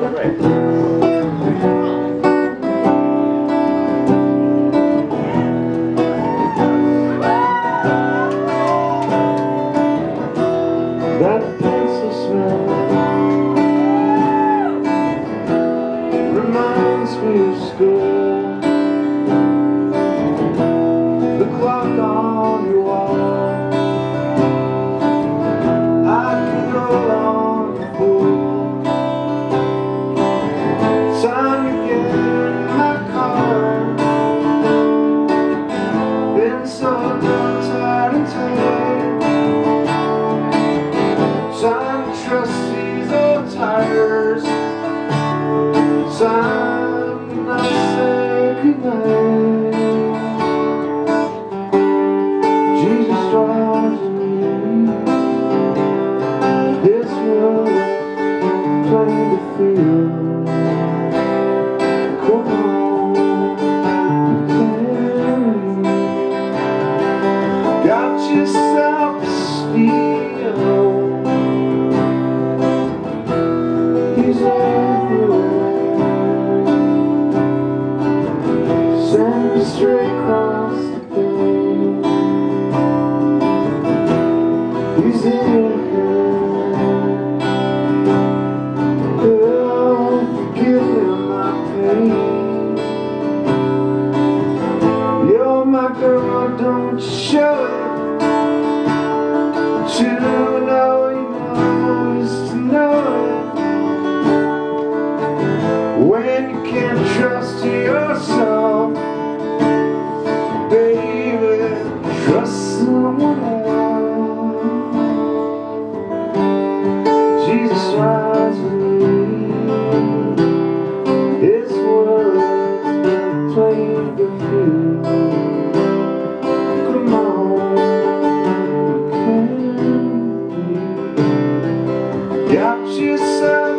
That Time to trust these old tires. Time to not say goodnight. Jesus drives me. This world is playing the field. Come on, you can. Got yourself straight across. Oh, my pain. You're my girl, don't. To know you know. When you can't trust yourself Jesus rides with me. This world's been played. Come on, be. Got yourself.